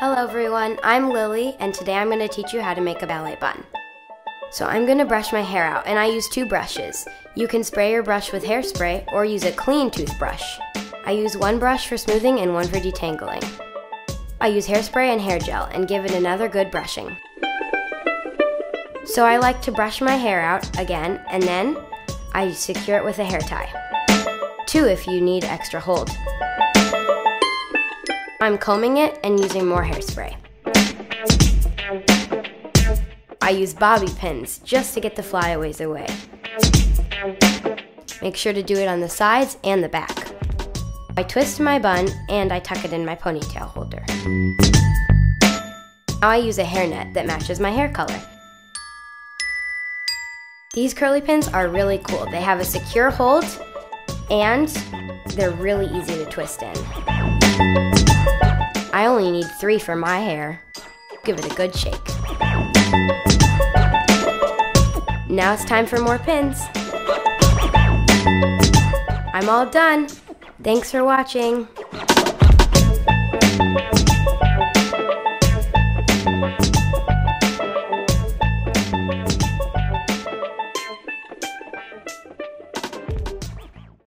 Hello everyone, I'm Lily and today I'm going to teach you how to make a ballet bun. So I'm going to brush my hair out and I use two brushes. You can spray your brush with hairspray or use a clean toothbrush. I use one brush for smoothing and one for detangling. I use hairspray and hair gel and give it another good brushing. So I like to brush my hair out again and then I secure it with a hair tie. Two if you need extra hold. I'm combing it and using more hairspray. I use bobby pins just to get the flyaways away. Make sure to do it on the sides and the back. I twist my bun and I tuck it in my ponytail holder. Now I use a hairnet that matches my hair color. These curly pins are really cool. They have a secure hold and they're really easy to twist in. Need three for my hair. Give it a good shake. Now it's time for more pins. I'm all done. Thanks for watching.